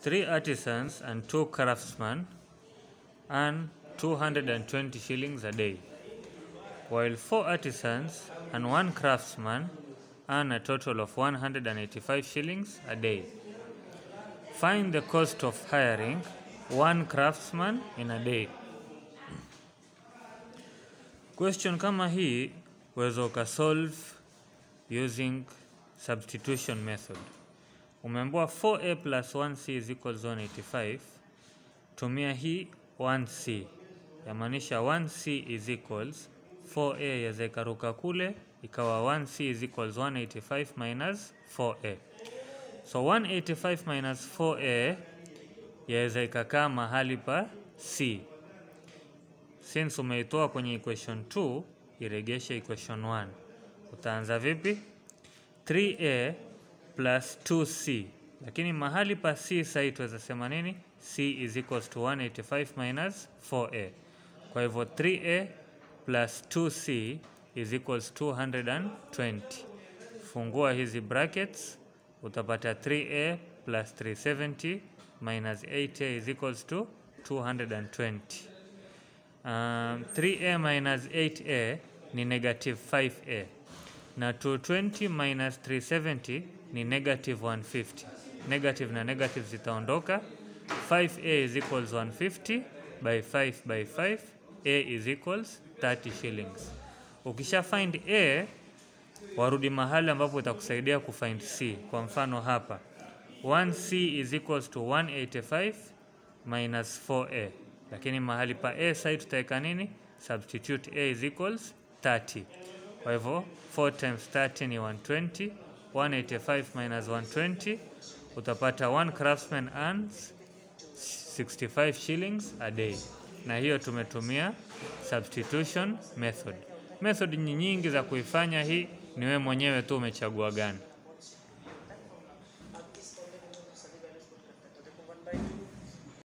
Three artisans and two craftsmen earn 220 shillings a day, while four artisans and one craftsman earn a total of 185 shillings a day. Find the cost of hiring one craftsman in a day. Question kama hii waweza ukasolve using substitution method. Umeambiwa 4a plus 1c is equals 185. Tumia hii 1c, yamaanisha 1c is equals 4a yaweza ikaruka kule ikawa 1c is equals 185 minus 4a. So 185 minus 4a yaweza ikakaa mahali pa c. Since umeitoa kwenye equation 2 iregeshe equation 1. Utaanza vipi? 3a plus 2c, lakini mahali pa c sasa tuweza sema nini? c is equals to 185 minus 4a. Kwa hivyo 3a plus 2c is equals 220. Fungua hizi brackets utapata 3a plus 370 minus 8a is equals to 220. Um, 3a minus 8a ni negative 5a na 220 minus 370 ni negative 150. Negative na negative zitaondoka. 5a is equals 150 by 5 by 5 a is equals 30 shillings. Ukisha find a warudi mahali ambapo itakusaidia kufind c. Kwa mfano hapa 1c is equals to 185 minus 4a, lakini mahali pa a side tutaweka nini? Substitute a is equals 30. Kwa hivyo 4 times 30 ni 120, 185 minus 120 utapata one craftsman earns 65 shillings a day, na hiyo tumetumia substitution method. Method nyingi za kuifanya hii ni wewe mwenyewe tu umechagua gani.